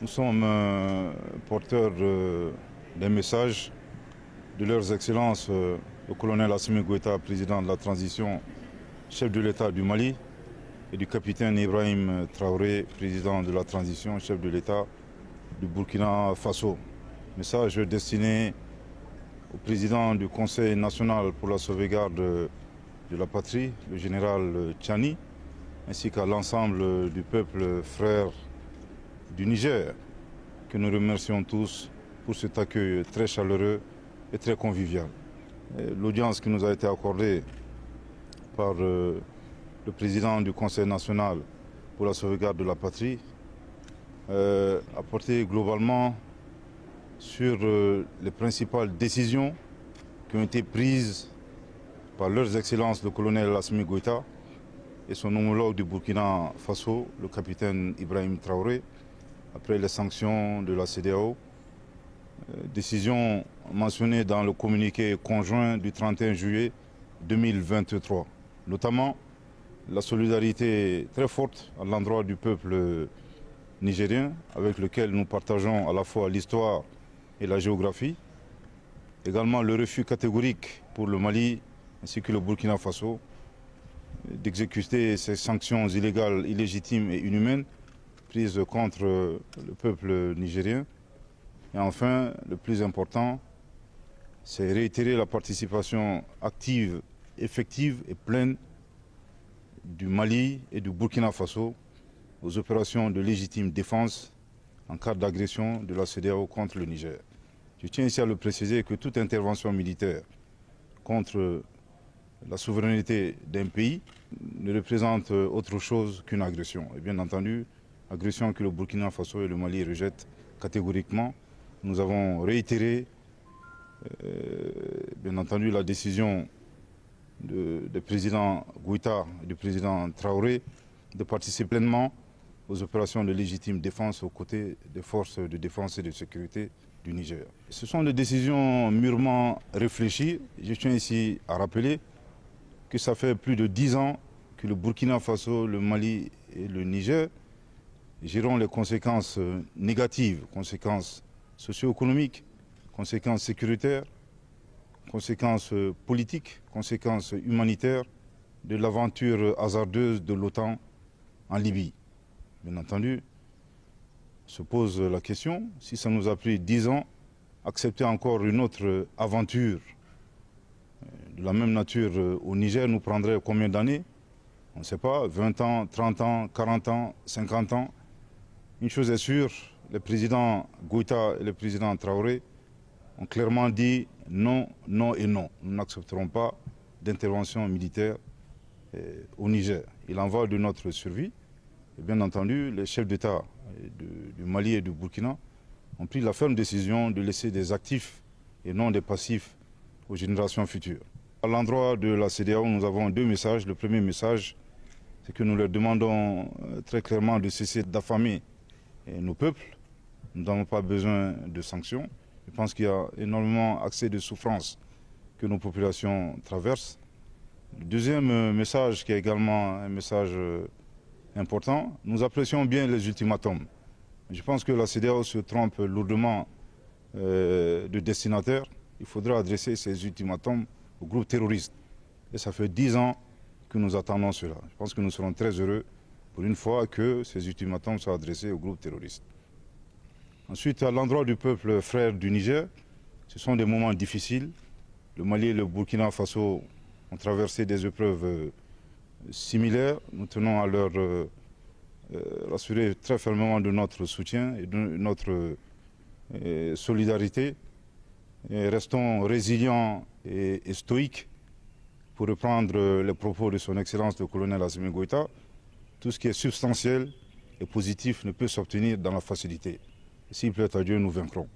Nous sommes euh, porteurs d'un message de leurs excellences euh, le colonel Assimi Goïta, président de la transition, chef de l'État du Mali, et du capitaine Ibrahim Traoré, président de la transition, chef de l'État du Burkina Faso. Message destiné au président du Conseil national pour la sauvegarde de la patrie, le général Tchani, ainsi qu'à l'ensemble du peuple frère du Niger, que nous remercions tous pour cet accueil très chaleureux et très convivial. L'audience qui nous a été accordée par euh, le président du Conseil national pour la sauvegarde de la patrie euh, a porté globalement sur euh, les principales décisions qui ont été prises par leurs excellences le colonel Asmi Goïta et son homologue du Burkina Faso, le capitaine Ibrahim Traoré, après les sanctions de la CDAO. Euh, décision mentionnée dans le communiqué conjoint du 31 juillet 2023, notamment la solidarité très forte à l'endroit du peuple nigérien, avec lequel nous partageons à la fois l'histoire et la géographie, également le refus catégorique pour le Mali ainsi que le Burkina Faso d'exécuter ces sanctions illégales, illégitimes et inhumaines prises contre le peuple nigérien. Et enfin, le plus important, c'est réitérer la participation active, effective et pleine du Mali et du Burkina Faso aux opérations de légitime défense en cas d'agression de la CDAO contre le Niger. Je tiens ici à le préciser que toute intervention militaire contre la souveraineté d'un pays ne représente autre chose qu'une agression. Et bien entendu, agression que le Burkina Faso et le Mali rejettent catégoriquement. Nous avons réitéré, euh, bien entendu, la décision du président Gouita et du président Traoré de participer pleinement aux opérations de légitime défense aux côtés des forces de défense et de sécurité du Niger. Ce sont des décisions mûrement réfléchies. Je tiens ici à rappeler que ça fait plus de dix ans que le Burkina Faso, le Mali et le Niger gérons les conséquences négatives, conséquences socio-économiques, conséquences sécuritaires, conséquences politiques, conséquences humanitaires de l'aventure hasardeuse de l'OTAN en Libye. Bien entendu, se pose la question, si ça nous a pris dix ans, accepter encore une autre aventure de la même nature au Niger nous prendrait combien d'années? On ne sait pas, 20 ans, 30 ans, 40 ans, 50 ans. Une chose est sûre, le président Gouita et le président Traoré ont clairement dit non, non et non. Nous n'accepterons pas d'intervention militaire euh, au Niger. Il en va de notre survie. Et bien entendu, les chefs d'État du Mali et du Burkina ont pris la ferme décision de laisser des actifs et non des passifs aux générations futures. À l'endroit de la CDAO, nous avons deux messages. Le premier message, c'est que nous leur demandons euh, très clairement de cesser d'affamer nos peuples. Nous n'avons pas besoin de sanctions. Je pense qu'il y a énormément accès de souffrance que nos populations traversent. Le deuxième message, qui est également un message euh, important, nous apprécions bien les ultimatums. Je pense que la CDAO se trompe lourdement euh, de destinataire. Il faudra adresser ces ultimatums aux groupes terroristes. Et ça fait dix ans que nous attendons cela. Je pense que nous serons très heureux pour une fois que ces ultimatums soient adressés aux groupes terroristes. Ensuite, à l'endroit du peuple frère du Niger, ce sont des moments difficiles. Le Mali et le Burkina Faso ont traversé des épreuves euh, similaires. Nous tenons à leur euh, euh, assurer très fermement de notre soutien et de notre solidarité. Et restons résilients et, stoïques pour reprendre les propos de son Excellence le colonel Assimi Goïta. Tout ce qui est substantiel et positif ne peut s'obtenir dans la facilité. S'il plaît à Dieu, nous vaincrons.